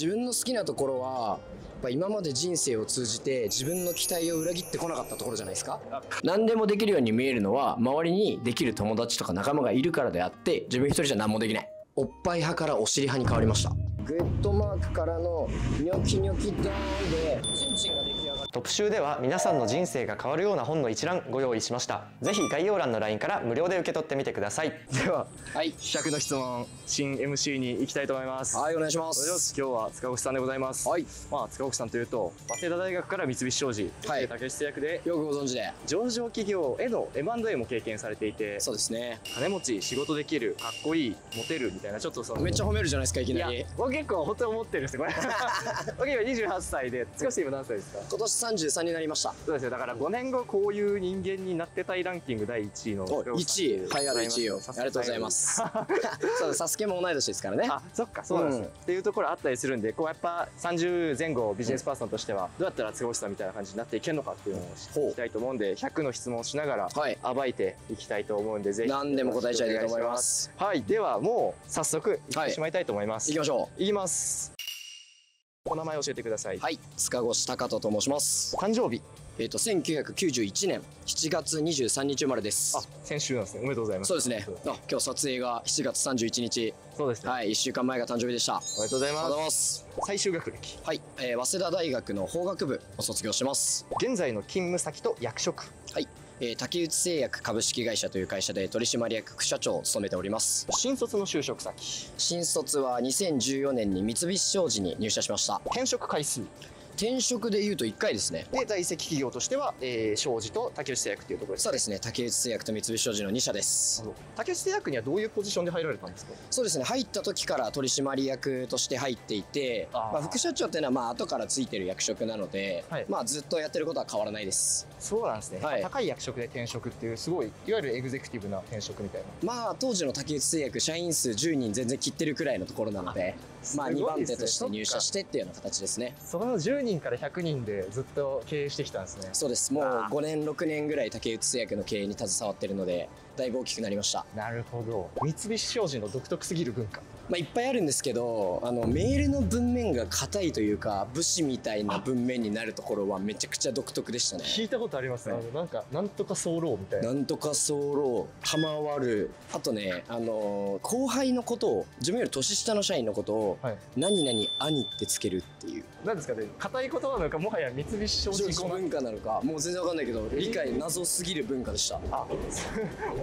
自分の好きなところはやっぱ今まで人生を通じて自分の期待を裏切ってこなかったところじゃないですか。何でもできるように見えるのは周りにできる友達とか仲間がいるからであって自分一人じゃ何もできない。おっぱい派からお尻派に変わりました。グッドマークからのニョキニョキドーンでチンチン特集では皆さんの人生が変わるような本の一覧ご用意しました。ぜひ概要欄の LINE から無料で受け取ってみてください。でははい。100の質問新 MC に行きたいと思います。はいお願いします。す。今日は塚越さんでございます。はい。まあ塚越さんというと早稲田大学から三菱商事はい。竹下役でよくご存知で。上場企業への M&A も経験されていてそうですね。金持ち仕事できるかっこいいモテるみたいなちょっとそのめっちゃ褒めるじゃないですかいきいやなり僕結構本当に思ってるんですよこれ。僕今28歳で塚越今何歳ですか？今年33になりました。そうですよ。だから5年後こういう人間になってたいランキング第1位のお1位。はいある1位を。ありがとうございます。そうサスケも同い年ですからね。あそっかそうなんですね、うん。っていうところあったりするんでこうやっぱ30前後ビジネスパーソンとしてはどうやったら塚越さんみたいな感じになっていけるのかっていうのを知っていきたいと思うんで100の質問をしながらはい。暴いていきたいと思うんでぜひ何でも答えちゃいたいと思います。はいではもう早速いってしまいたいと思います、行きましょいきますお名前教えてください。うはい。塚越高人と申します。誕生日。えっ、と1991年7月23日生まれです。あ先週なんですね。おめでとうございます。そうですね。あ今日撮影が7月31日そうですね、はい。1週間前が誕生日でした。あおめでとうございりがとうございまます。す最終学歴。はい、えー早稲田大学の法学部を卒業してます。現在の勤務先と役職。はい、えー竹内製薬株式会社という会社で取締役副社長を務めております。新卒の就職先。新卒は2014年に三菱商事に入社しました。転職回数転職でいうと1回ですね。で在籍企業としては、えー、商事と竹内製薬っていうところですそうですね。竹内製薬と三菱商事の2社です。竹内製薬にはどういうポジションで入られたんですか？そうですね。入った時から取締役として入っていてまあ、副社長っていうのはまあ後からついてる役職なので、はい。まあ、ずっとやってることは変わらないです。そうなんですね、はい。高い役職で転職っていうすごいいわゆるエグゼクティブな転職みたいな。まあ当時の竹内製薬社員数10人全然切ってるくらいのところなのでまあ2すごい番手として入社してっていうような形ですね。その10人から100人でずっと経営してきたんですね。そうです。もうあー。5年6年ぐらい竹内製薬の経営に携わってるのでだいぶ大きくなりました。なるほど。三菱商事の独特すぎる文化。まあ、いっぱいあるんですけどあのメールの文面が硬いというか武士みたいな文面になるところはめちゃくちゃ独特でしたね。聞いたことありますね、はい。あのなんかなんとか候みたいな。なんとか候賜る。あとねあの後輩のことを自分より年下の社員のことをはい。何々兄ってつけるっていうなんですかね硬い言葉なのかもはや三菱商事の文化なのかもう全然わかんないけど理解謎すぎる文化でした。あ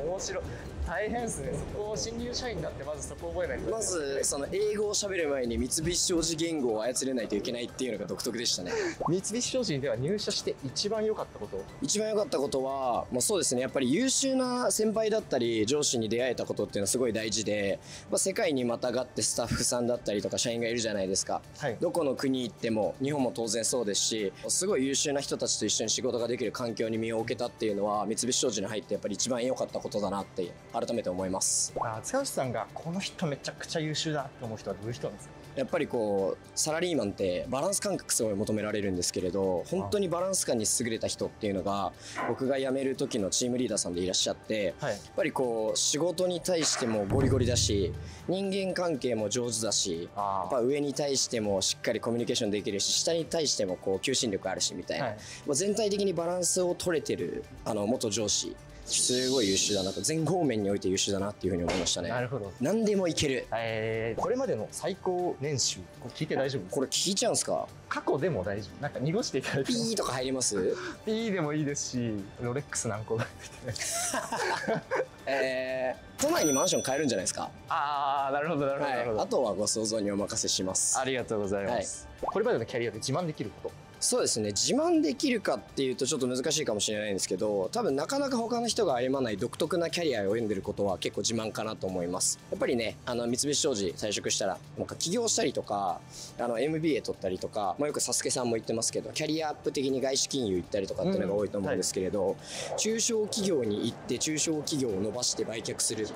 面白い。大変ですね。そこを新入社員になってまずそこ覚えないと。まずその英語を喋る前に三菱商事言語を操れないといけないっていうのが独特でしたね。三菱商事では入社して一番良かったこと？一番良かったことはもうそうですねやっぱり優秀な先輩だったり上司に出会えたことっていうのはすごい大事で、まあ、世界にまたがってスタッフさんだったりとか社員がいるじゃないですか。はい。どこの国行っても日本も当然そうですしすごい優秀な人たちと一緒に仕事ができる環境に身を置けたっていうのは三菱商事に入ってやっぱり一番良かったことだなって改めて思います。塚内さんがこの人めちゃくちゃ優秀だって思う人はどういう人なんですか？やっぱりこうサラリーマンってバランス感覚すごい求められるんですけれど本当にバランス感に優れた人っていうのが僕が辞める時のチームリーダーさんでいらっしゃってはい。やっぱりこう仕事に対してもゴリゴリだし人間関係も上手だしやっあぱ上に対してもしっかりコミュニケーションできるし下に対してもこう求心力あるしみたいな、はい。まあ全体的にバランスを取れてるあの元上司すごい優秀だなと。全方面において優秀だなっていうふうに思いましたね。なるほど。何でもいける。えー、これまでの最高年収これ聞いて大丈夫これ聞いちゃうんすか？過去でも大丈夫。なんか濁していただいても。ピーとか入ります？ピーでもいいですしロレックス何個ぐらい出て えー、都内にマンション買えるんじゃないですか？ああなるほどなるほど、なるほはい、ど。あとはご想像にお任せします。ありがとうございます、これまでのキャリアで自慢できることそうですね。自慢できるかっていうとちょっと難しいかもしれないんですけど多分なかなか他の人が歩まない独特なキャリアを歩んでることは結構自慢かなと思います。やっぱりねあの三菱商事退職したらなんか起業したりとかあの MBA 取ったりとか、まあ、よくサスケさんも言ってますけどキャリアアップ的に外資金融行ったりとかっていうのが多いと思うんですけれど、中小企業に行って中小企業を伸ばして売却する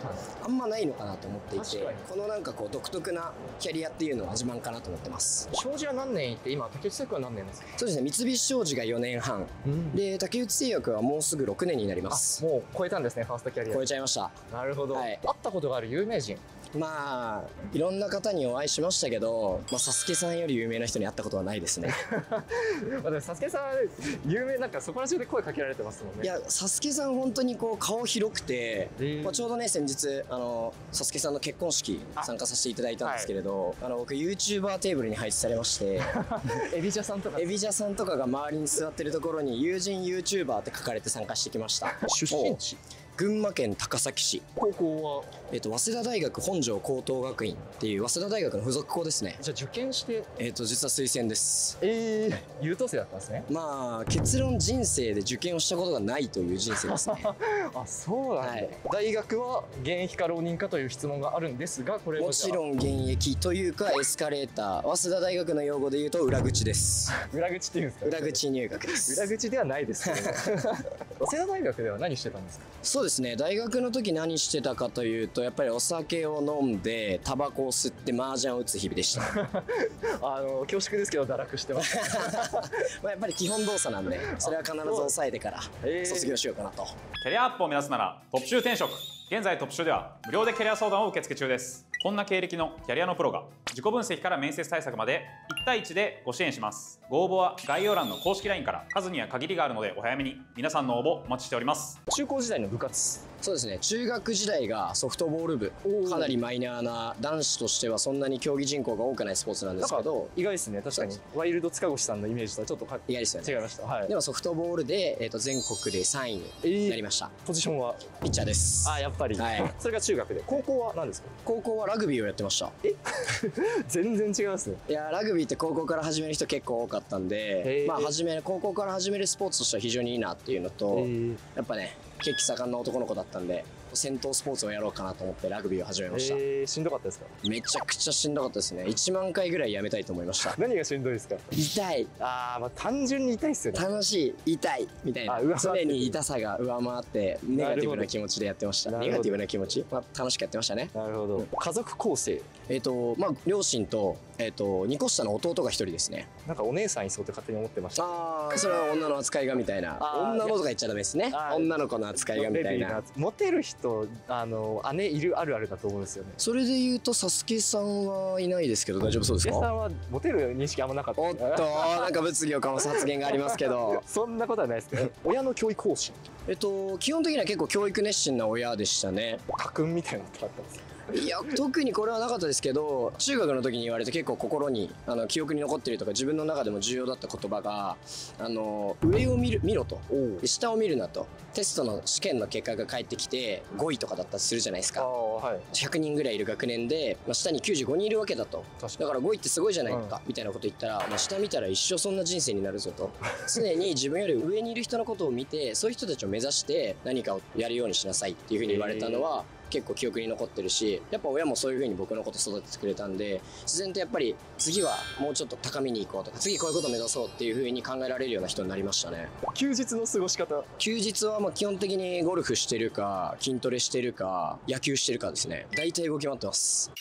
あんまないのかなと思っていてこのなんかこう独特なキャリアっていうのは自慢かなと思ってます。障子は何年いって今竹内製薬は何年ですか？そうですね三菱商事が4年半。うん。で竹内製薬はもうすぐ6年になります。もう超えたんですねファーストキャリア。超えちゃいました。なるほど、はい。会ったことがある有名人まあいろんな方にお会いしましたけど、まあ、サスケさんより有名な人に会ったことはないですね。まあでもサスケさん有名なんかそこら中で声かけられてますもんね。いやサスケさん本当にこう顔広くて、ー。まあ、ちょうどね先日あのサスケさんの結婚式参加させていただいたんですけれどあ、の僕 YouTuber テーブルに配置されまして エビジャさんとか。エビジャさんとかが周りに座ってるところに友人 YouTuber って書かれて参加してきました。出身地？群馬県高崎市高校は？えっと、早稲田大学本庄高等学院っていう早稲田大学の付属校ですね。じゃあ受験して？えっと、実は推薦です。ええ優等生だったんですねまあ、結論人生で受験をしたことがないという人生ですね。あそうなんだ、はい大学は現役か浪人かという質問があるんですがこれはもちろん現役というかエスカレーター。早稲田大学の用語で言うと裏口です。裏口っていうんですか？裏口入学です。裏口ではないですけど 早稲田大学では何してたんですか？そうですね。大学の時何してたかというと、やっぱりお酒を飲んで、タバコを吸って麻雀を打つ日々でした。あの恐縮ですけど堕落してます まあやっぱり基本動作なんで、それは必ず抑えてから卒業しようかなと。キャリアアップを目指すならトップ集転職現在トップ集では無料でキャリア相談を受け付け中ですこんな経歴のキャリアのプロが自己分析から面接対策まで1対1でご支援します。ご応募は概要欄の公式 LINE から数には限りがあるのでお早めに皆さんの応募お待ちしております。中高時代の部活そうですね。中学時代がソフトボール部。かなりマイナーな男子としてはそんなに競技人口が多くないスポーツなんですけど。意外ですね。確かに。ワイルド塚越さんのイメージとはちょっとか意外ですよね違いました。はい。でもソフトボールで、えー、と全国で3位。になりました、ポジションは？ピッチャーです。あやっぱり、はい。それが中学で。高校は何ですか？高校はラグビーをやってました。全然違いますね。いやラグビーって高校から始める人結構多かったんへー。でまあ始め高校から始めるスポーツとしては非常にいいなっていうのと、えやっぱね血気盛んな男の子だったんで。戦闘スポーツをやろうかなと思ってラグビーを始めました、えー、しんどかったですか？めちゃくちゃしんどかったですね。1万回ぐらいやめたいと思いました。何がしんどいですか？痛い。あーまあ単純に痛いっすよね。楽しい。痛い。みたいな。常に痛さが上回ってネガティブな気持ちでやってました。ネガティブな気持ち、まあ、楽しくやってましたね。なるほど。家族構成？えっ、とまあ両親と,、えっと2個下の弟が1人ですね。なんかお姉さんいそうって勝手に思ってました。ああそれは女の扱いがみたいな。あー女のとか言っちゃダメですね。あー女の子の扱いがみたいな。モテる人あの姉いるあるあるだと思うんですよね。それで言うとサスケさんはいないですけど大丈夫そうですか？ケさんはモテる認識あんまなかった。おっとなんか物議を醸す発言がありますけど。そんなことはないですけど親の教育方針。えっと基本的には結構教育熱心な親でしたね。家訓みたいなのってあったんですかいや特にこれはなかったですけど中学の時に言われて結構心にあの記憶に残ってるとか自分の中でも重要だった言葉があの上を見る見ろと。で下を見るなと。テストの試験の結果が返ってきて5位とかだったりするじゃないですか。はい。100人ぐらいいる学年で、まあ、下に95人いるわけだと。だから5位ってすごいじゃないか、みたいなこと言ったら、まあ、下見たら一生そんな人生になるぞと。常に自分より上にいる人のことを見てそういう人たちを目指して何かをやるようにしなさいっていうふうに言われたのは、結構記憶に残ってるしやっぱ親もそういうふうに僕のこと育ててくれたんで自然とやっぱり次はもうちょっと高みに行こうとか次こういうことを目指そうっていうふうに考えられるような人になりましたね。休日の過ごし方。休日はまあ基本的にゴルフしてるか筋トレしてるか野球してるかですね。大体動き回ってます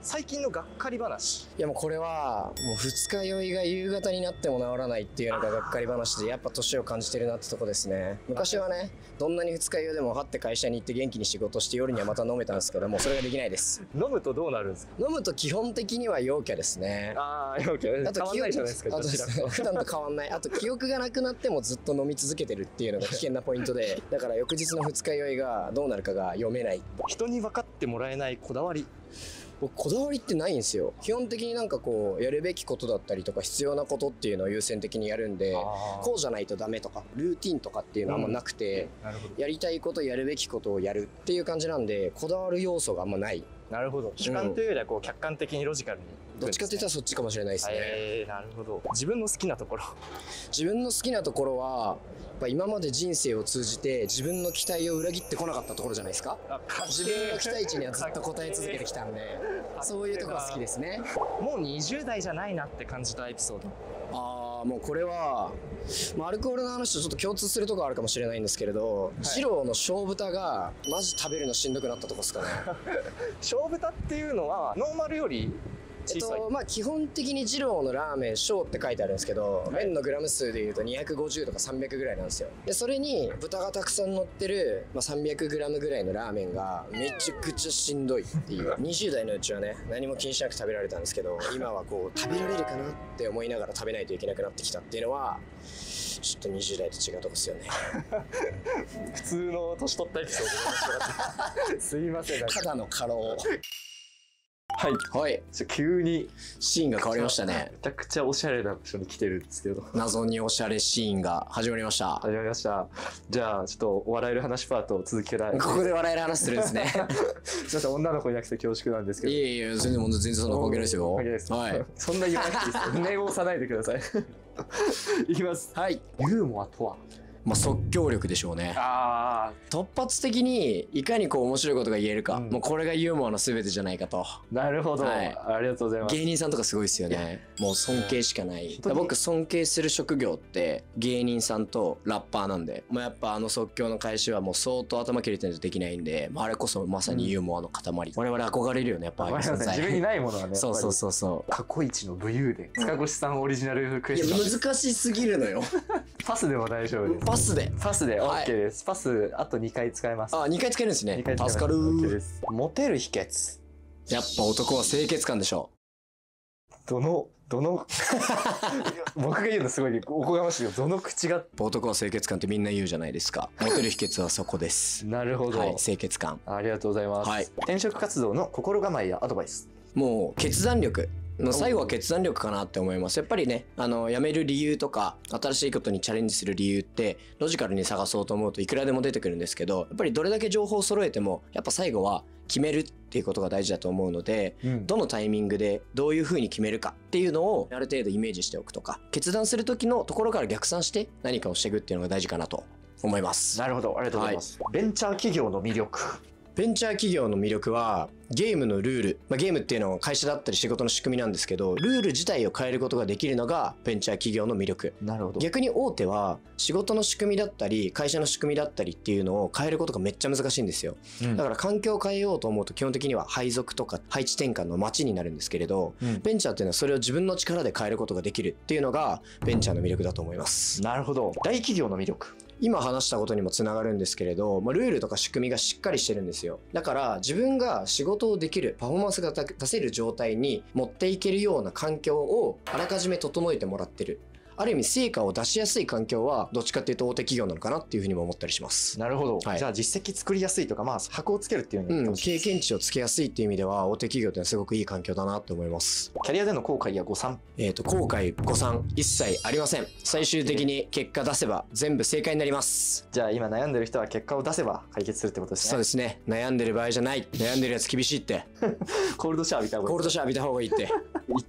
最近のがっかり話。いやもうこれはもう二日酔いが夕方になっても治らないっていうのががっかり話でやっぱ年を感じてるなってとこですね。昔はねどんなに二日酔いでもはって会社に行って元気に仕事して夜にはまた飲めたんですけどもうそれができないです。飲むとどうなるんですか？飲むと基本的には陽キャですね。ああよく変わんないじゃないですかあとどちらか普段と変わんない。あと記憶がなくなってもずっと飲み続けてるっていうのが危険なポイントで だから翌日の二日酔いがどうなるかが読めない。人に分かってもらえないこだわり僕こだわりってないんですよ。基本的になんかこうやるべきことだったりとか必要なことっていうのを優先的にやるんでこうじゃないとダメとかルーティンとかっていうのはあんまなくて、なるほど。やりたいことやるべきことをやるっていう感じなんでこだわる要素があんまない。なるほど。主観というよりはこう客観的にロジカルに。どっちかって言ったらそっちかもしれないですね、えー、なるほど。自分の好きなところ。自分の好きなところはぱ今まで人生を通じて自分の期待を裏切ってこなかったところじゃないですか？自分の期待値にはずっと応え続けてきたんで そういうところが好きですね。もう20代じゃないなって感じたエピソード。ああもうこれは、まあ、アルコールの話とちょっと共通するところあるかもしれないんですけれど、二郎の小豚がマジ食べるのしんどくなったとこですかね。小豚っていうのはノーマルよりえっとまあ基本的に二郎のラーメン小って書いてあるんですけど、はい。麺のグラム数でいうと250とか300ぐらいなんですよ。でそれに豚がたくさん乗ってる、まあ、300グラムぐらいのラーメンがめちゃくちゃしんどいっていう。20代のうちはね何も気にしなく食べられたんですけど今はこう食べられるかなって思いながら食べないといけなくなってきたっていうのはちょっと20代と違うとこですよね。普通の年取ったエピソード すいません。ただの過労はい。はい。急にシーンが変わりましたね。めちゃくちゃおしゃれな場所に来てるんですけど。謎におしゃれシーンが始まりました。始まりました。じゃあちょっと笑える話パートを続けられ。ここで笑える話するんですね。すいません女の子いなくて恐縮なんですけど。いやいや、全然全然そんな関係ないですよ。関係ないですはい。そんな言わなくていいです。よ 念を押さないでください。いきます。はい。ユーモアとは？まあ、即興力でしょうね。あ突発的にいかにこう面白いことが言えるか、うんもうこれがユーモアの全てじゃないかと。あなるほど、はいありがとうございます芸人さんとかすごいですよね。もう尊敬しかない。僕尊敬する職業って芸人さんとラッパーなんで、まあ、やっぱあの即興の開始はもう相当頭切れてないとできないんで、まあ、あれこそまさにユーモアの塊。我々憧れるよね、やっぱああいう存在。自分にないものはねそうそううそうそう。過去一の武勇伝塚越さんオリジナルクエスチョン難しすぎるのよ。パスでも大丈夫ですパスで。パスではい。OK です、パスあと2回使えます。あ、2回つけるんですね。助かる OK モテる秘訣。やっぱ男は清潔感でしょ。どのどの 僕が言うのすごいおこがましいよ。どの口が。男は清潔感ってみんな言うじゃないですか。モテる秘訣はそこです。なるほど、はい、清潔感。ありがとうございます、はい。転職活動の心構えやアドバイス。もう決断力。の最後は決断力かなって思います。やっぱりね、あの、辞める理由とか、新しいことにチャレンジする理由って、ロジカルに探そうと思うといくらでも出てくるんですけど、やっぱりどれだけ情報を揃えても、やっぱ最後は決めるっていうことが大事だと思うので、うん。どのタイミングでどういう風に決めるかっていうのをある程度イメージしておくとか決断する時のところから逆算して何かをしていくっていうのが大事かなと思います。なるほど。ありがとうございます、ベンチャー企業の魅力ベンチャー企業の魅力はゲームのルール、まあ、ゲームっていうのは会社だったり仕事の仕組みなんですけどルール自体を変えることができるのがベンチャー企業の魅力。なるほど。逆に大手は仕事の仕組みだったり会社の仕組みだったりっていうのを変えることがめっちゃ難しいんですよ。うん。だから環境を変えようと思うと基本的には配属とか配置転換の街になるんですけれどうん。ベンチャーっていうのはそれを自分の力で変えることができるっていうのがベンチャーの魅力だと思います。なるほど。大企業の魅力今話したことにもつながるんですけれど、まあ、ルールとか仕組みがしっかりしてるんですよ。だから自分が仕事をできるパフォーマンスが出せる状態に持っていけるような環境をあらかじめ整えてもらってる。ある意味成果を出しやすい環境はどっちかっていうと大手企業なのかなっていうふうにも思ったりします。なるほど、はい。じゃあ実績作りやすいとかまあ箔をつけるっていうのうん、経験値をつけやすいっていう意味では大手企業ってのはすごくいい環境だなと思います。キャリアでの後悔や誤算。えっ、と後悔誤算一切ありません。最終的に結果出せば全部正解になります。じゃあ今悩んでる人は結果を出せば解決するってことですね。そうですね。悩んでる場合じゃない。悩んでるやつ厳しいって。コールドシャワーみたいなコールドシャワー浴びた方がいいって。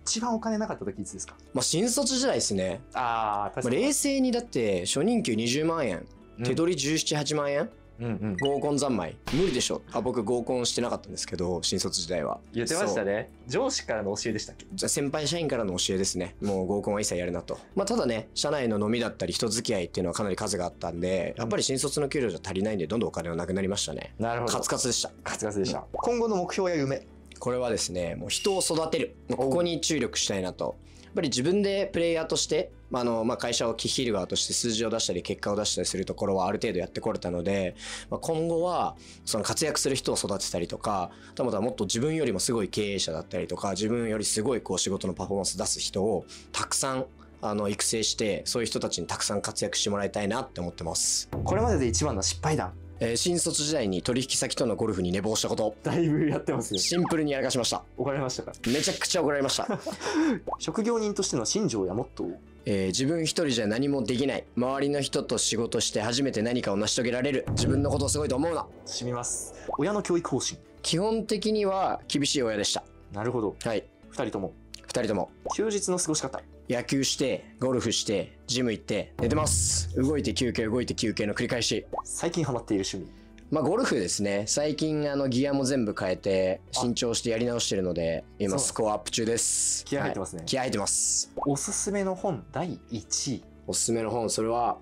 一番お金なかった時いつですか？まあ新卒時代ですね、ああ確まあ、冷静にだって初任給20万円手取り178万円、うんうん。合コン三昧。無理でしょ。あ僕合コンしてなかったんですけど新卒時代は。言ってましたね。上司からの教えでしたっけ？じゃあ先輩社員からの教えですね。もう合コンは一切やるなと。まあただね社内の飲みだったり人付き合いっていうのはかなり数があったんでやっぱり新卒の給料じゃ足りないんでどんどんお金はなくなりましたね。なるほど。カツカツでした。カツカツでした。今後の目標や夢？これはですねもう人を育てる。ここに注力したいなと。やっぱり自分でプレイヤーとして、まああのまあ、会社を率いる側として数字を出したり結果を出したりするところはある程度やってこれたので、まあ、今後はその活躍する人を育てたりとかたまたまもっと自分よりもすごい経営者だったりとか自分よりすごいこう仕事のパフォーマンス出す人をたくさんあの育成してそういう人たちにたくさん活躍してもらいたいなって思ってます、これまでで一番の失敗談。えー新卒時代に取引先とのゴルフに寝坊したことだいぶやってますねシンプルにやらかしました。怒られましたか？めちゃくちゃ怒られました。職業人としての信条やモットーえー自分一人じゃ何もできない。周りの人と仕事して初めて何かを成し遂げられる。自分のことをすごいと思うな。染みます。親の教育方針。基本的には厳しい親でした。なるほど。はい。二人とも。二人とも。休日の過ごし方。野球してゴルフしてジム行って寝てます。動いて休憩動いて休憩の繰り返し。最近ハマっている趣味まあゴルフですね。最近あのギアも全部変えて新調してやり直してるので今スコアアップ中です。気合入ってますね。はい。気合入ってます。おすすめの本第1位。おすすめの本それは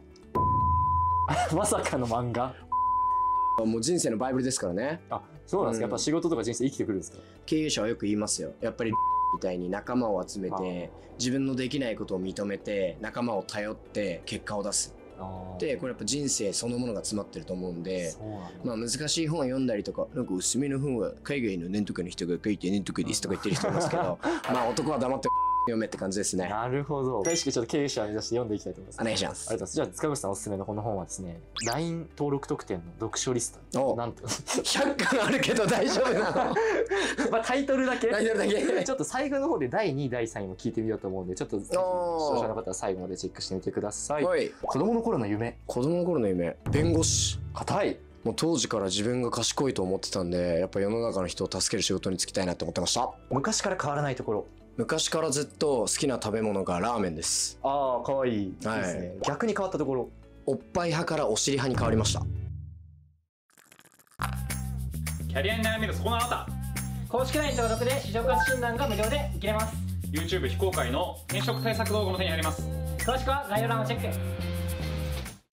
まさかの漫画。もう人生のバイブルですからね。あそうなんですか、うん。やっぱ仕事とか人生生きてくるんですか。経営者はよく言いますよ。やっぱりみたいに仲間を集めて自分のできないことを認めて仲間を頼って結果を出すでこれやっぱ人生そのものが詰まってると思うんでまあ難しい本を読んだりとかなんかおすすめの本は海外の何とかの人が書いて何とかですとか言ってる人いますけど まあ男は黙って読めって感じですねなるほど。大好きちょっと経営者を目指して読んでいきたいと思います。お願いしますありがとうございます。じゃあ塚口さんおすすめのこの本はですね、LINE 登録特典の読書リスト。おなんと、100巻あるけど大丈夫なの？まあタイトルだけ。大丈夫だけちょっと最後の方で第2位、第3位も聞いてみようと思うんで、ちょっと視聴者の方は最後までチェックしてみてください。はい子供の頃の夢。子供の頃の夢弁護士硬い。もう当時から自分が賢いと思ってたんでやっぱ世の中の人を助ける仕事に就きたいなって思ってました昔から変わらないところ。昔からずっと好きな食べ物がラーメンです。ああ、かわいい。はい。ですね。逆に変わったところ。おっぱい派からお尻派に変わりました。キャリアに悩めるそこのあなた。公式 LINE 登録で市場価値診断が無料で受けれます。YouTube 非公開の転職対策動画も手に入ります。詳しくは概要欄をチェック。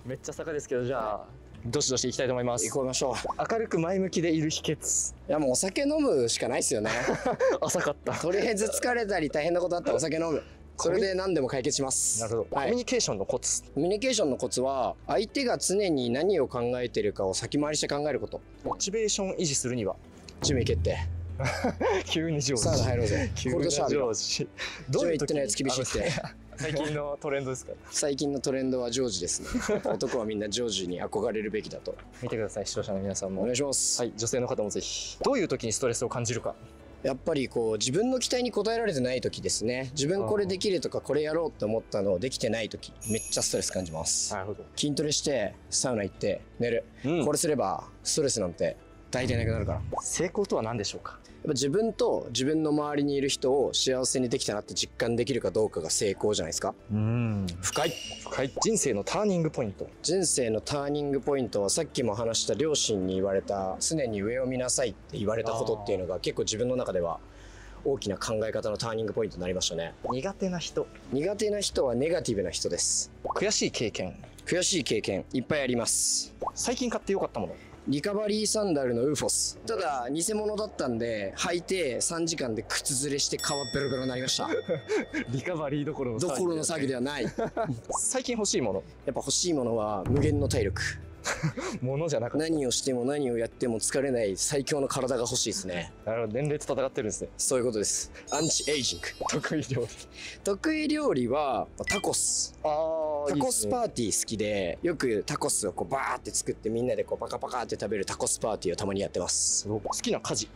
めっちゃ坂ですけど、じゃあ、どしどしいきたいと思います。行こうましょう明るく前向きでいる秘訣。いやもうお酒飲むしかないですよね 浅かった。とりあえず疲れたり大変なことあったらお酒飲むそれで何でも解決しますなるほど。はいコミュニケーションのコツ。コミュニケーションのコツは相手が常に何を考えてるかを先回りして考えることモチベーション維持するには。ジム行けって急に上サウナ入ろうぜ 急なコールドシャワー上司。ジム行ってないやつ厳しいってあ最近のトレンドですか？最近のトレンドはジョージですね。男はみんなジョージに憧れるべきだと。見てください、視聴者の皆さんも。お願いします、はい、女性の方もぜひ。どういう時にストレスを感じるか。やっぱりこう自分の期待に応えられてない時ですね。自分これできるとかこれやろうって思ったのをできてない時めっちゃストレス感じます。なるほど。筋トレしてサウナ行って寝る、うん。これすればストレスなんて大体なくなるから。成功とは何でしょうか？ぱ自分と自分の周りにいる人を幸せにできたなって実感できるかどうかが成功じゃないですかうん。深い深い。人生のターニングポイント。人生のターニングポイントはさっきも話した両親に言われた常に上を見なさいって言われたことっていうのが結構自分の中では大きな考え方のターニングポイントになりましたね苦手な人。苦手な人はネガティブな人です悔しい経験。悔しい経験いっぱいあります最近買ってよかったもの。リカバリーサンダルのウーフォス。ただ偽物だったんで履いて3時間で靴ずれして皮ベロベロになりました。リカバリーどころのどころの詐欺ではない。やっぱ最近欲しいもの。欲しいものは無限の体力 ものじゃなかっ何をしても何をやっても疲れない最強の体が欲しいですねた。なるほど。年齢と戦ってるんですね。そういうことですアンチエイジング得意料理。得意料理はタコスあタコスパーティー好きでよくタコスをこうバーって作ってみんなでこうパカパカって食べるタコスパーティーをたまにやってます好きな家事。好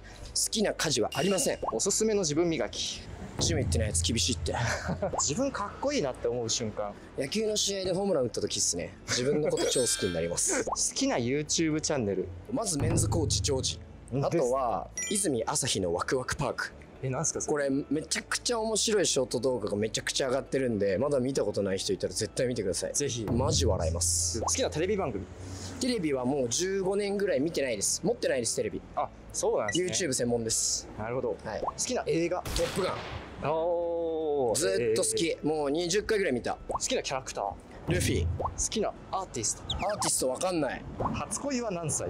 きな家事はありませんおすすめの自分磨き。ジム行ってないやつ厳しいって。自分かっこいいなって思う瞬間。野球の試合でホームラン打った時っすね。自分のこと超好きになります。好きな YouTube チャンネル。まずメンズコーチジョージあとは泉朝日のワクワクパーク。え、なんすかそこれめちゃくちゃ面白いショート動画がめちゃくちゃ上がってるんでまだ見たことない人いたら絶対見てください。ぜひ。マジ笑います。好きなテレビ番組？テレビはもう15年ぐらい見てないです。持ってないですテレビ。あ、そうなんですね。YouTube 専門です。なるほど。はい。好きな映画？トップガンずー。っと好き、えー。もう20回ぐらい見た。好きなキャラクター。ルフィ。好きなアーティスト。アーティストわかんない。初恋は何歳？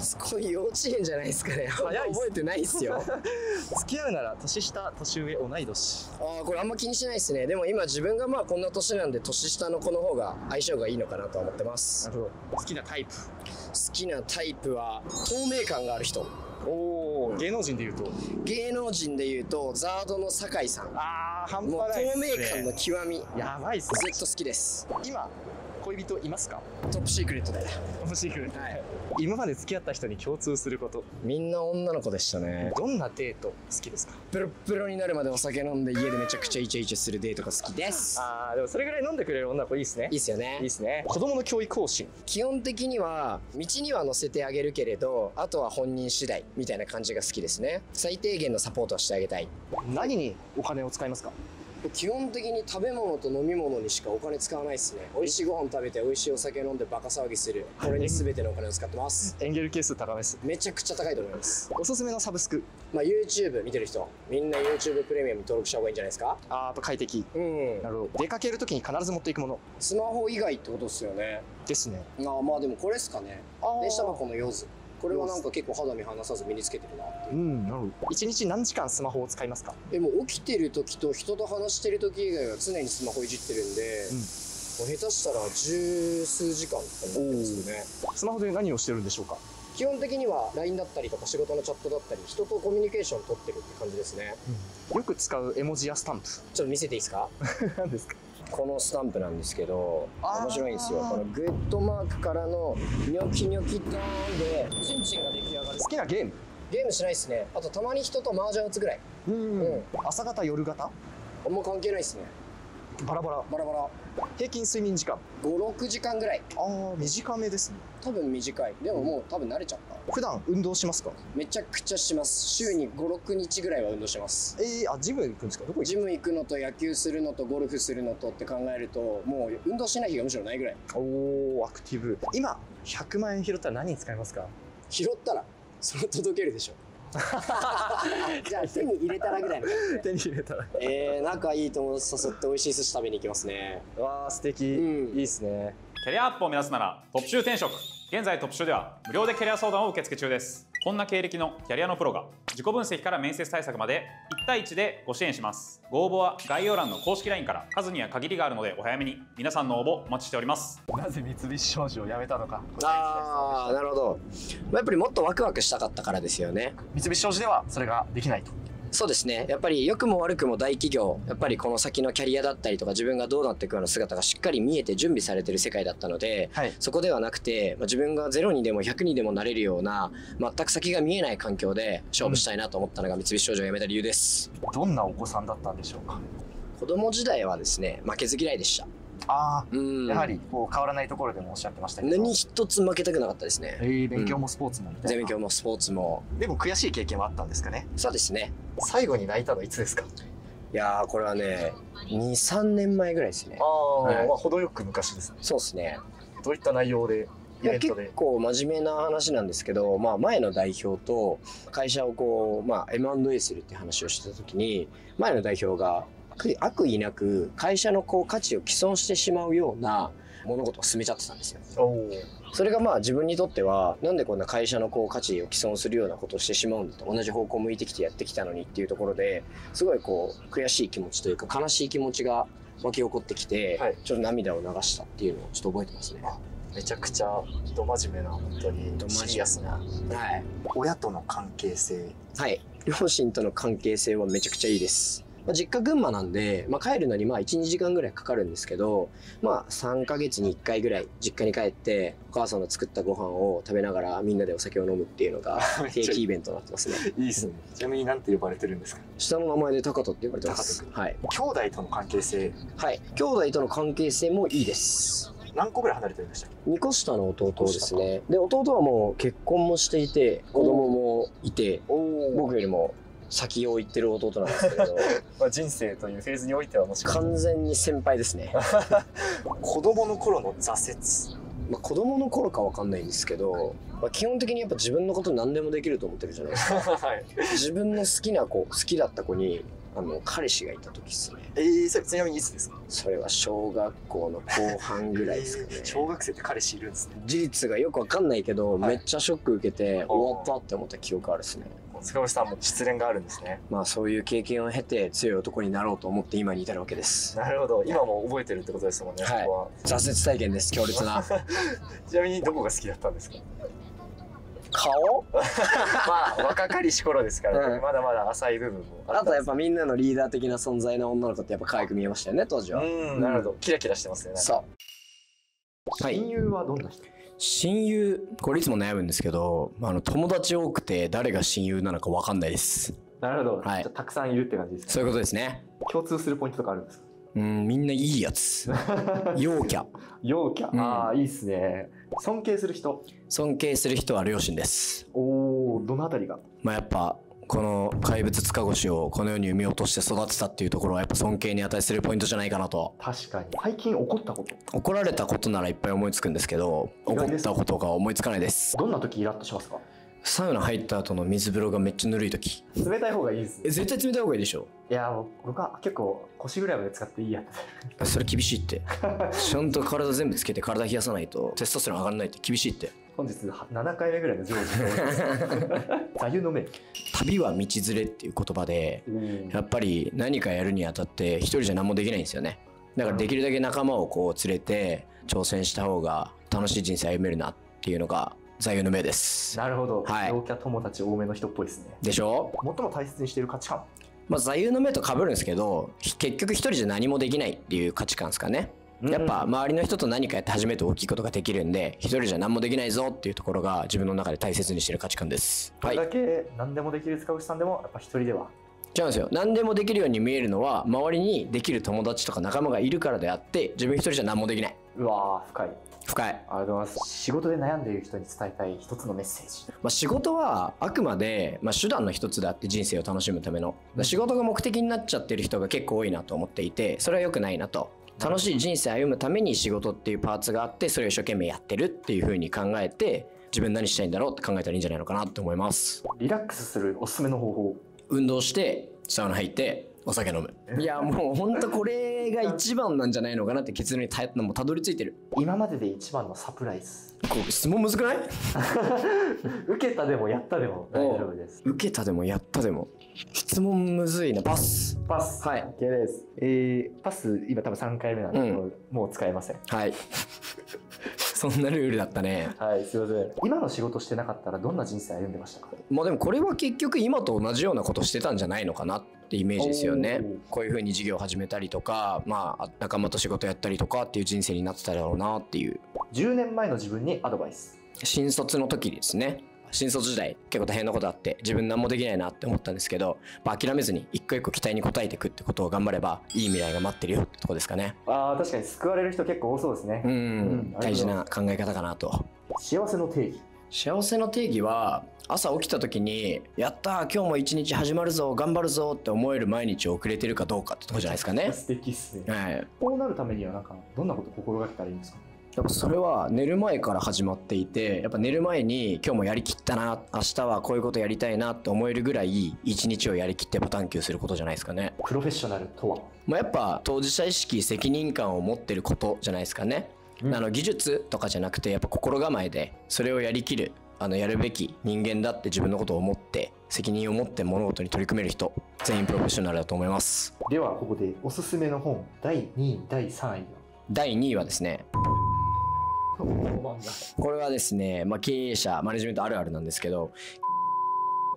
すごい幼稚園じゃないですかね。早い覚えてないっすよ。付き合うなら年下、年上、同い年。ああこれあんま気にしないですね。でも今自分がまあこんな年なんで年下の子の方が相性がいいのかなとは思ってます。るほど。好きなタイプ。好きなタイプは透明感がある人おお、芸能人で言うと。芸能人でいうとザードの酒井さん。あー、半もう透明感の極み。やばいっすずっと好きです。今、恋人いますか？トップシークレットで。欲しいくれ。はい今まで付き合った人に共通すること。みんな女の子でしたねどんなデート好きですか？プロプロになるまでお酒飲んで家でめちゃくちゃイチャイチャするデートが好きですあー、でもそれぐらい飲んでくれる女の子いいっすね。いいっすよねいいっすね。子供の教育方針。基本的には道には乗せてあげるけれどあとは本人次第みたいな感じが好きですね最低限のサポートはしてあげたい何にお金を使いますか？基本的に食べ物と飲み物にしかお金使わないですね。美味しいご飯食べて美味しいお酒飲んでバカ騒ぎする。これに全てのお金を使ってます。エンゲル係数高めです。めちゃくちゃ高いと思います。おすすめのサブスク。まあ YouTube 見てる人。みんな YouTube プレミアムに登録した方がいいんじゃないですか？あーあと快適。うん。なるほど。出かけるときに必ず持っていくもの。スマホ以外ってことですよね。ですね。ああまあでもこれですかね。電子タバコの用図これはなんか結構肌身離さず身につけてるなっていう。う。んなるほど。一日何時間スマホを使いますか？えもう起きてる時と人と話してる時以外は常にスマホいじってるんで、うん。もう下手したら十数時間とかになってますよね。スマホで何をしてるんでしょうか？基本的には LINE だったりとか仕事のチャットだったり人とコミュニケーション取ってるって感じですね。よく使う絵文字やスタンプ。ちょっと見せていいですか？何ですか？このスタンプなんですけど面白いんですよ。このグッドマークからのニョキニョキドーンでチンチンが出来上がる。好きなゲーム。ゲームしないですね。あとたまに人と麻雀打つぐらい。うん。うん。朝方夜型？あんま関係ないですね。バラバラ。バラバラ平均睡眠時間。56時間ぐらい。ああ短めですね。多分短い。でももう多分慣れちゃった。普段運動しますか？めちゃくちゃします。週に56日ぐらいは運動してます。えー、あジム行くんですか？どこ行ジム行くのと野球するのとゴルフするのとって考えるともう運動しない日がむしろないぐらい。くおーアクティブ。今100万円拾ったら何に使いますか？拾ったらそれ届けるでしょ じゃあ手に入れたらぐらいの感じで。手に入れたら。えー、仲いい友達誘って美味しい寿司食べに行きますね。わあ素敵、うん。いいっすね。キャリアアップを目指すなら特集転職。現在特集では無料でキャリア相談を受付中ですこんな経歴のキャリアのプロが自己分析から面接対策まで1対1でご支援します。ご応募は概要欄の公式 LINE から数には限りがあるのでお早めに皆さんの応募お待ちしております。なぜ三菱商事を辞めたのかああなるほど。まあやっぱりもっとワクワクしたかったからですよね。三菱商事ではそれができないとそうですね。やっぱり良くも悪くも大企業やっぱりこの先のキャリアだったりとか自分がどうなっていくような姿がしっかり見えて準備されてる世界だったのではい。そこではなくて、まあ、自分が0にでも100にでもなれるような全く先が見えない環境で勝負したいなと思ったのが三菱商事を辞めた理由です、どんなお子さんだったんでしょうか？子供時代はですね負けず嫌いでしたあうん。あやはりこう変わらないところでもおっしゃってましたけど。何一つ負けたくなかったですね。えー勉強もスポーツもみたいな、全勉強もスポーツも。でも悔しい経験はあったんですかね。そうですね。最後に泣いたのいつですか？いやーこれはね23年前ぐらいですね。ああ、はい。まあ程よく昔ですね。そうですね。どういった内容でイいや結構真面目な話なんですけど、まあ、前の代表と会社をこう、まあ、M&A するっていう話をしてた時に前の代表が悪悪意なく会社のこう価値を毀損してしまうような物事を進めちゃってたんですよ。それがまあ自分にとってはなんでこんな会社のこう価値を毀損するようなことをしてしまうんだと同じ方向を向いてきてやってきたのにっていうところですごいこう悔しい気持ちというか悲しい気持ちが湧き起こってきて、はいちょっと涙を流したっていうのをちょっと覚えてますね。めちゃくちゃど真面目な本当にど真面目シリアスなはい親との関係性はい。両親との関係性はめちゃくちゃいいです。まあ、実家群馬なんで、まあ、帰るのにまあ1、2時間ぐらいかかるんですけど、まあ3ヶ月に1回ぐらい実家に帰って、お母さんの作ったご飯を食べながらみんなでお酒を飲むっていうのが 定期イベントになってますね。いいですねちなみに何て呼ばれてるんですか？下の名前でタカトって呼ばれてます。タはい。兄弟との関係性はい。兄弟との関係性もいいです。何個ぐらい離れてるんでしたっけ？2個下の弟ですね。で、弟はもう結婚もしていて、子供もいて、僕よりも先を行ってる弟なんですけれど、まあ、人生というフェーズにおいてはもしか完全に先輩ですね。子供の頃の挫折。まあ、子供の頃かわかんないんですけど、まあ、基本的にやっぱ自分のこと何でもできると思ってるじゃないですか。はい。自分の好きな子好きだった子にあの彼氏がいた時っすね。えー、それちなみにいつですか？それは小学校の後半ぐらいですかね。えー小学生って彼氏いるんですね。事実がよくわかんないけど、はい。めっちゃショック受けて終わったって思った記憶あるっすね塚越さんも失恋があるんですね。まあそういう経験を経て強い男になろうと思って今に至るわけです。なるほど。今も覚えてるってことですもんね、はい。は。挫折体験です強烈な。ちなみにどこが好きだったんですか？顔？まあ若かりし頃ですからね、うん。まだまだ浅い部分もあとやっぱぱみんなのリーダー的な存在の女の子ってやっぱ可愛く見えましたよね当時は、うんなるほど。キラキラしてますね。なんかそう。はい。親友はどんな人？親友。これいつも悩むんですけどあの友達多くて誰が親友なのか分かんないです。なるほど、はい。じゃあたくさんいるって感じですか？そういうことですね。共通するポイントとかあるんですか？うんみんないいやつ。陽キャ。陽キャ、うん。ああいいっすね。尊敬する人？尊敬する人は両親です。おおどのあたりが？まあやっぱこの怪物塚越をこの世に産み落として育てたっていうところはやっぱ尊敬に値するポイントじゃないかなと。確かに。最近起こったこと？怒られたことならいっぱい思いつくんですけど怒ったことが思いつかないです。どんな時イラッとしますか？サウナ入った後の水風呂がめっちゃぬるい時。冷たい方がいいですえ絶対冷たい方がいいでしょ？いや僕は結構腰ぐらいまで使っていいやつそれ厳しいって。ちゃんと体全部つけて体冷やさないとテストステロン上がらないって厳しいって。本日7回目ぐらいの上司 座右の銘旅は道連れっていう言葉でやっぱり何かやるにあたって一人じゃ何もできないんですよね。だからできるだけ仲間をこう連れて挑戦した方が楽しい人生歩めるなっていうのが座右の銘です。なるほど、はい。陽キャ友達多めの人っぽいですね。でしょ？最も大切にしている価値観。まあ座右の銘と被るんですけど結局一人じゃ何もできないっていう価値観ですかねやっぱ周りの人と何かやって初めて大きいことができるんで一人じゃ何もできないぞっていうところが自分の中で大切にしてる価値観です。はれだけ何でもできる塚越さんでもやっぱ一人では。違うんですよ。何でもできるように見えるのは周りにできる友達とか仲間がいるからであって自分一人じゃ何もできない。うわー深い。深い、ありがとうございます。仕事で悩んでいる人に伝えたい一つのメッセージ。まあ、仕事はあくまで、まあ、手段の一つであって人生を楽しむための。仕事が目的になっちゃってる人が結構多いなと思っていてそれは良くないなと楽しい人生歩むために仕事っていうパーツがあってそれを一生懸命やってるっていう風に考えて自分何したいんだろうって考えたらいいんじゃないのかなって思います。リラックスするおすすめの方法。運動してサウナ入ってお酒飲む。いやもうほんとこれが一番なんじゃないのかなって結論にたもうたどり着いてる。今までで一番のサプライズ。こう質問むずくない？受けたでもやったでも大丈夫です。受けたでもやったでも質問むずいな。パス。パス。はい。OK です。えー、パス今多分3回目なんで、うん。もう使えません。はい。そんなルールだったね。はいすいません。今の仕事してなかったらどんな人生歩んでましたか？まあでもこれは結局今と同じようなことしてたんじゃないのかなってイメージですよね。こういうふうに事業を始めたりとかまあ仲間と仕事やったりとかっていう人生になってただろうなっていう。10年前の自分にアドバイス。新卒の時ですね新卒時代結構大変なことあって自分何もできないなって思ったんですけど、まあ、諦めずに一個一個期待に応えていくってことを頑張ればいい未来が待ってるよってとこですかね。あー確かに救われる人結構多そうですね。う、ん。うん大事な考え方かなと。幸せの定義。幸せの定義は朝起きた時に「やったー今日も一日始まるぞ頑張るぞ」って思える毎日を送れてるかどうかってとこじゃないですかね。素敵っすね。はい、こうなるためにはなんかどんなことを心がけたらいいんですか？やっぱそれは寝る前から始まっていてやっぱ寝る前に今日もやりきったな明日はこういうことやりたいなって思えるぐらい一日をやりきってやっぱ探求することじゃないですかね。プロフェッショナルとは？まあ、やっぱ当事者意識責任感を持ってることじゃないですかね。うんあの技術とかじゃなくてやっぱ心構えでそれをやりきるあのやるべき人間だって自分のことを思って責任を持って物事に取り組める人全員プロフェッショナルだと思いますではここでおすすめの本第2位第3位第2位はですねはこれはですね、まあ、経営者マネジメントあるあるなんですけど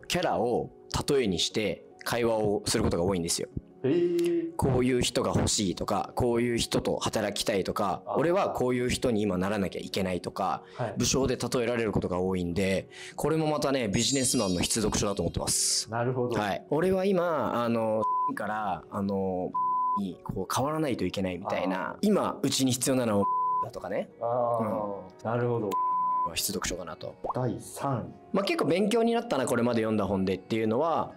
キャラを例えにして会話をすることが多いんですよ。えー、こういう人が欲しいとかこういう人と働きたいとかあ。俺はこういう人に今ならなきゃいけないとかはい。武将で例えられることが多いんでこれもまたねビジネスマンの必読書だと思ってます。なるほど、はい。俺は今あのからあのにこう変わらないといけないみたいな今うちに必要なのはだとかね。ああ、なるほど。必読書かなと。第3位まあ、結構勉強になったなこれまで読んだ本でっていうのは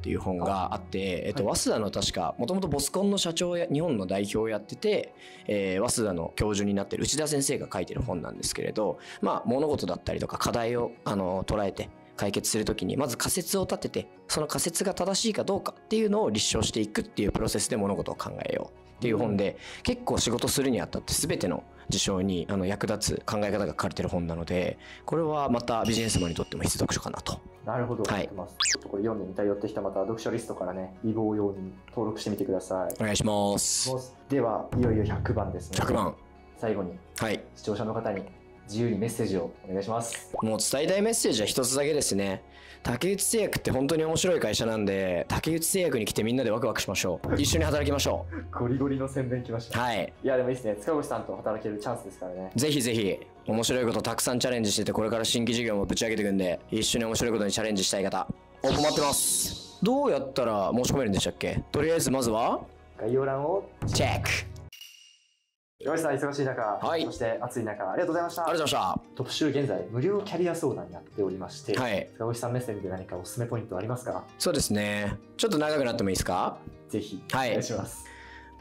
っていう本があって、えっと、はい早稲田の確かもともとボスコンの社長や日本の代表をやってて、えー早稲田の教授になってる内田先生が書いてる本なんですけれど、まあ、物事だったりとか課題をあの捉えて解決するときにまず仮説を立ててその仮説が正しいかどうかっていうのを立証していくっていうプロセスで物事を考えようっていう本で、結構仕事するにあたって全ての事象にあの役立つ考え方が書かれてる本なのでこれはまたビジネスマンにとっても必読書かなと。なるほど、はい。これ読んでみたい。よって人はまた読書リストからね備忘用に登録してみてください。お願いします。ではいよいよ100番ですね。100番。最後にはい。視聴者の方に自由にメッセージをお願いします。もう伝えたいメッセージは一つだけですね竹内製薬って本当に面白い会社なんで竹内製薬に来てみんなでワクワクしましょう。一緒に働きましょゴリゴリの宣伝きましうはい。いやでもいいですね。塚越さんと働けるチャンスですからね。ぜひぜひ面白いことたくさんチャレンジしててこれから新規事業もぶち上げていくんで一緒に面白いことにチャレンジしたい方お待ってます。どうやったら申し込めるんでしたっけ？とりあえずまずは概要欄をチェック岩井さん忙しい中、はい。そして暑い中ありがとうございました。ありがとうございま特集現在無料キャリア相談やっておりまして、はい。塚越さん目線で何かおすすめポイントありますか？そうですね。ちょっと長くなってもいいですか？ぜひおはい。願いします、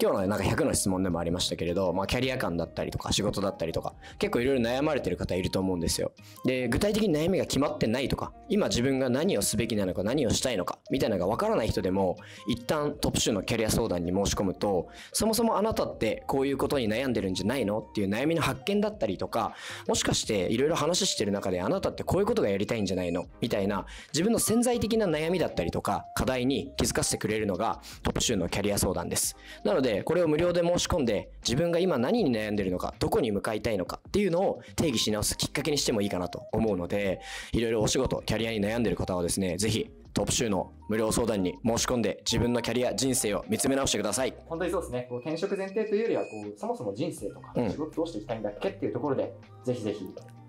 今日のなんか100の質問でもありましたけれど、まあ、キャリア感だったりとか仕事だったりとか結構いろいろ悩まれてる方いると思うんですよ。で具体的に悩みが決まってないとか今自分が何をすべきなのか何をしたいのかみたいなのがわからない人でも一旦トップシューのキャリア相談に申し込むとそもそもあなたってこういうことに悩んでるんじゃないの？っていう悩みの発見だったりとかもしかしていろいろ話してる中であなたってこういうことがやりたいんじゃないの？みたいな自分の潜在的な悩みだったりとか課題に気づかせてくれるのがトップシューのキャリア相談です。なのでこれを無料で申し込んで自分が今何に悩んでるのかどこに向かいたいのかっていうのを定義し直すきっかけにしてもいいかなと思うのでいろいろお仕事キャリアに悩んでる方はですねぜひトップシューの無料相談に申し込んで自分のキャリア人生を見つめ直してください本当にそうですね。こう転職前提というよりは、こうそもそも人生とかうん仕事どうしていきたいんだっけっていうところで、ぜひぜひ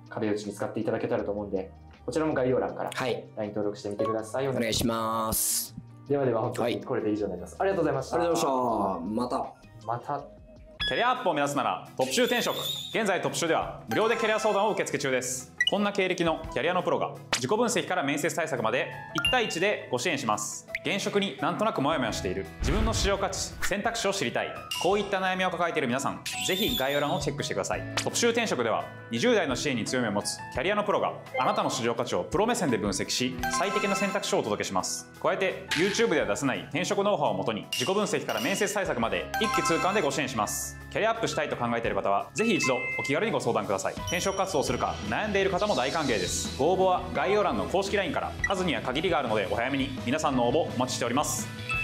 壁打ちに使っていただけたらと思うんで、こちらも概要欄からはい LINE 登録してみてください。お願いしお願いします。ではでは本当はい。にこれで以上になります。ありがとうございました。ありがとうございました。また。またキャリアアップを目指すならトップシュー転職。現在トップシューでは無料でキャリア相談を受付中ですこんな経歴のキャリアのプロが自己分析から面接対策まで1対1でご支援します。現職になんとなくモヤモヤしている。自分の市場価値選択肢を知りたい。こういった悩みを抱えている皆さんぜひ概要欄をチェックしてください。トップシュー転職では20代の支援に強みを持つキャリアのプロがあなたの市場価値をプロ目線で分析し最適な選択肢をお届けします。加えて YouTube では出せない転職ノウハウをもとに自己分析から面接対策まで一気通貫でご支援します。キャリアアップしたいと考えている方はぜひ一度お気軽にご相談ください。転職活動するか悩んでいる方も大歓迎です。ご応募は概要欄の公式 LINE から。数には限りがあるのでお早めに皆さんの応募お待ちしております。